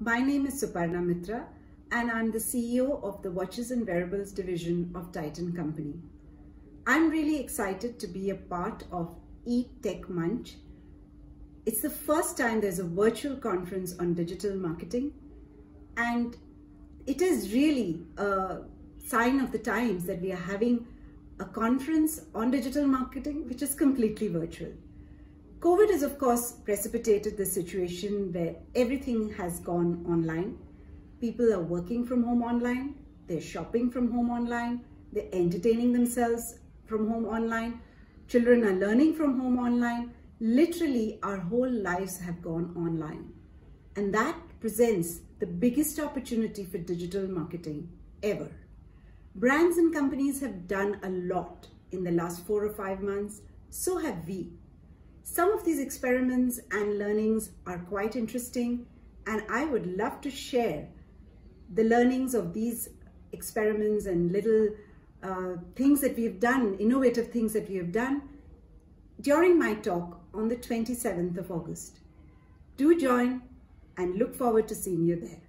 My name is Suparna Mitra and I'm the CEO of the Watches and Wearables division of Titan Company. I'm really excited to be a part of Eat TechManch. It's the first time there's a virtual conference on digital marketing and it is really a sign of the times that we are having a conference on digital marketing which is completely virtual. COVID has of course precipitated the situation where everything has gone online. People are working from home online, they're shopping from home online, they're entertaining themselves from home online, children are learning from home online. Literally our whole lives have gone online. And that presents the biggest opportunity for digital marketing ever. Brands and companies have done a lot in the last four or five months, so have we. Some of these experiments and learnings are quite interesting and I would love to share the learnings of these experiments and little uh, things that we've done, innovative things that we have done during my talk on the 27th of August. Do join and look forward to seeing you there.